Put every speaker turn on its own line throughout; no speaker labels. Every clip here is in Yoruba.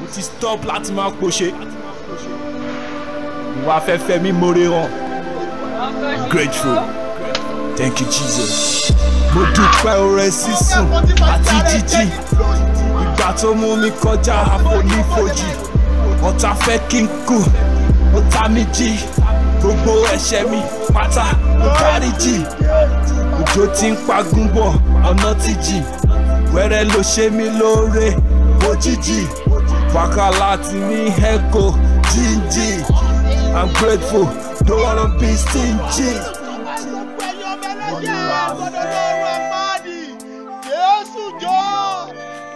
mo ti stop láti máa pòṣe ìwà afẹ́fẹ́ mi mo hàn grateful thank you jesus mo dúpẹ́ oore sísùn àti jíjí ìgbà tó mú mi kọjá àfonífojì ọ̀tá fẹ́ kí n kú ọ̀tá mi jí gbogbo ẹ̀ṣẹ̀ mi pátá mo dáríjì òjò ti ń pagún bọ̀ ọ̀nà ti jìn wẹ́rẹ́ ló ṣe mí lóore òjijì wákàlà ti ní echo jíjì i'm grateful don't wanna be stingy.
Jésù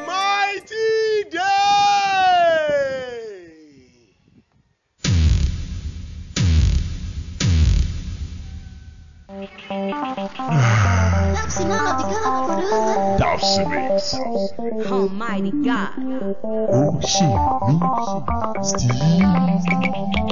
mighty day.
Douse
me.
Almighty God. Oh, she,
me, Steve.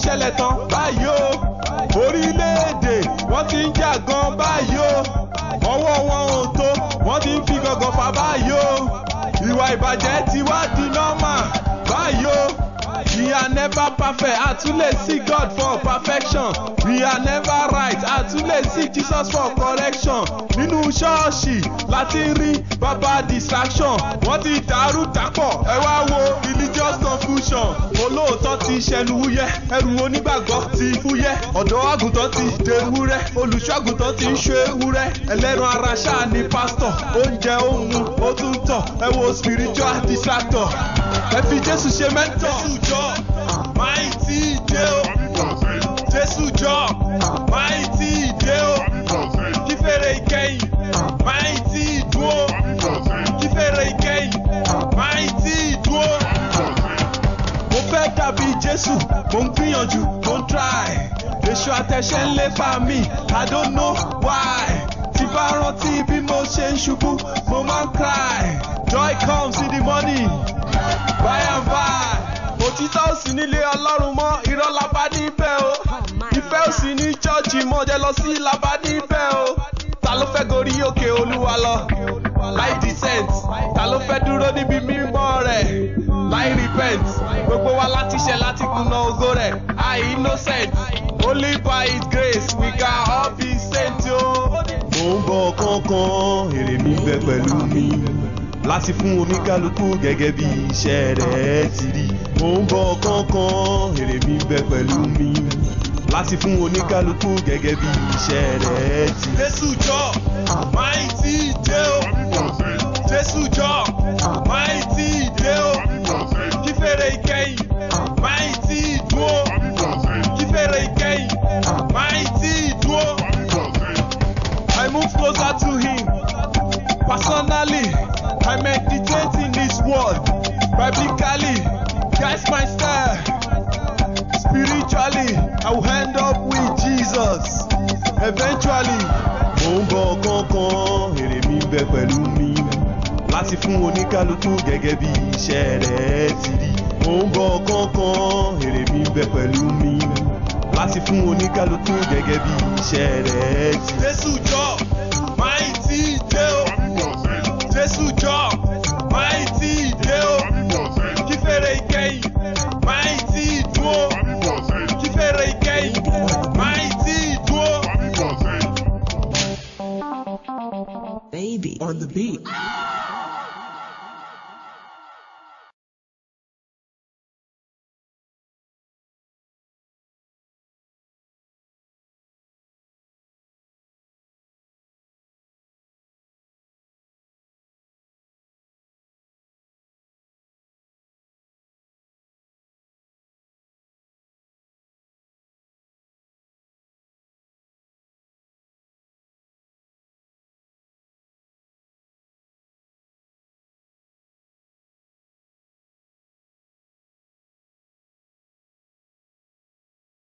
ṣẹlẹ̀ tán báyìí orílẹ̀-èdè wọ́n ti ń jà gan ọwọ́ wọn ò tó wọ́n ti ń fi gàngàn fà báyìí ìwà ìbàjẹ́ ti wá di nọ́mà báyìí we are never perfect atule see God for perfection we are never right atule see Jesus for correction nínú ṣọ́ọ̀ṣì láti rí bàbá distraction wọ́n ti dàrú dàpọ̀ ẹ wá wo ilé serious confusion olóòótọ́ ti ṣẹnu wúyẹ́ ẹrù onígbàgbọ́ ti fúyẹ́ ọ̀dọ́ àgùntàn ti dewúrẹ́ olùṣọ́àgùntàn ti ṣe wúrẹ́ ẹlẹ́ran ara ṣáà ni pásítọ̀ oúnjẹ ohun ó tún tọ̀ ẹ wo spiritual distractor ẹ fi Jésù ṣe mẹ́tọ̀ Jésù jọ máì tí ì dé o Jésù jọ máì. dàbí Jésù mò ń gbìyànjú mò ń try èso àtẹ̀ṣe ń lépa mi I don't know why tí bá rántí bí mo ṣe ń ṣubú mo máa ń cry joy comes in the morning by and by òtítọ́ ò sí nílé Ọlọ́run mọ́ irọ́ labá níbẹ̀ o ìfẹ́ ò sí ní chọ́ọ̀chì mọ́ jẹ́ lọ sí labá níbẹ̀ o ta ló fẹ́ gorí òkè Olúwa lọ láì dissent ta ló fẹ́ dúró níbi mímọ́ rẹ̀ láì repent. friend only by his grace we can all be saints o. mo ń bọ kankan èrè mi bẹ pẹ̀lú mi láti fún oníkálukú gẹ́gẹ́ bí iṣẹ́ rẹ̀ ti rí. mo ń bọ kankan èrè mi bẹ pẹ̀lú mi láti fún oníkálukú gẹ́gẹ́ bí iṣẹ́ rẹ̀ ti Jésù jọ máa ń tí jẹ́ o Jésù jọ. move closer to Him. Personally, I'm meditating this world. Biblically, that's my style. Spiritually, I will end up with Jesus. Eventually, mo ń bọ̀ kankan, èrè mi ń bẹ pẹ̀lú mi. Láti fún oníkálukú gẹ́gẹ́ bí iṣẹ́ rẹ̀ ti rí. Mo ń bọ̀ kankan, èrè mi ń bẹ pẹ̀lú mi wá sí fún oníkálukú gẹ́gẹ́ bí iṣẹ́ rẹ̀ ti. Jésù jọ máì tí ì dé o. Jésù jọ máì tí ì dé o. Kífèrè ìkẹyìn máì tí ì dúró. Kífèrè
ìkẹyìn máì tí ì dúró. Baby on the beat.